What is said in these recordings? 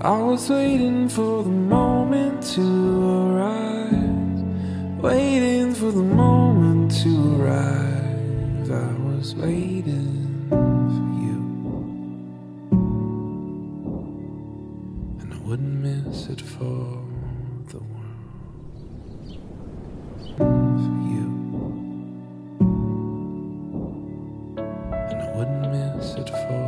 I was waiting for the moment to arrive, waiting for the moment to arrive. I was waiting for you, and I wouldn't miss it for the world. For you, and I wouldn't miss it for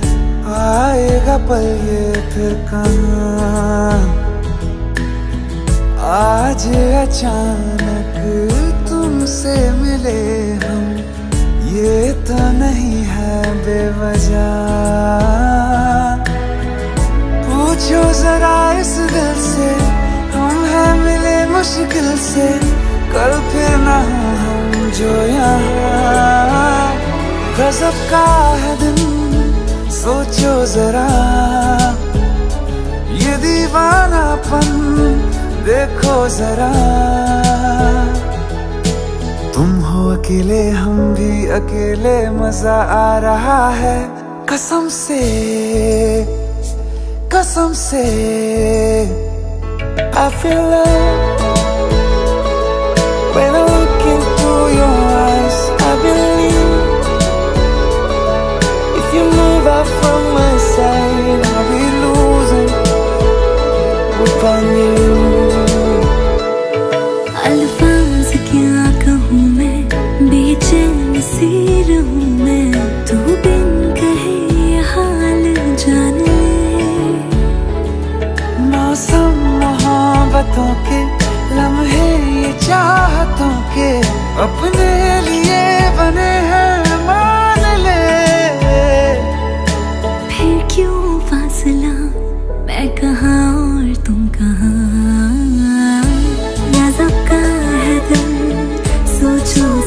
आएगा पल ये फिर कहाँ? आज अचानक तुमसे मिले हम, ये तो नहीं है बेवजह। पूछो जरा इस दिल से, हम हैं मिले मुश्किल से, कल फिर ना हम जो यहाँ। गजब का है सोचो जरा। ये दीवानापन देखो जरा। तुम हो अकेले, हम भी अकेले, मज़ा आ रहा है। कसम से कसम से। I feel love अल्फाज क्या कहूँ मैं? बेचैन सी रहूँ मैं। तू बिन कहे हाल जान। ले मौसम मोहब्बतों के लम्हे ये चाहतों के अपने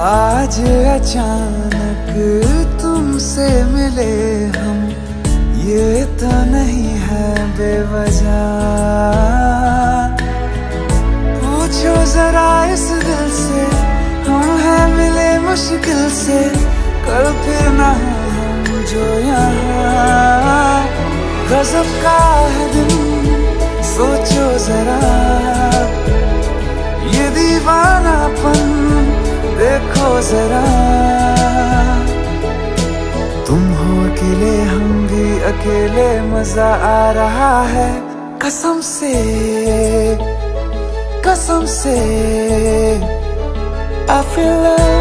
आज अचानक तुमसे मिले हम, ये तो नहीं है बेवजह। पूछो जरा इस दिल से, हम हैं मिले मुश्किल से, कल फिर ना हम जो यहाँ। गजब का है दिन, सोचो जरा, ये दीवानापन देखो जरा। तुम हो अकेले, हम भी अकेले, मज़ा आ रहा है। कसम से कसम से। I feel love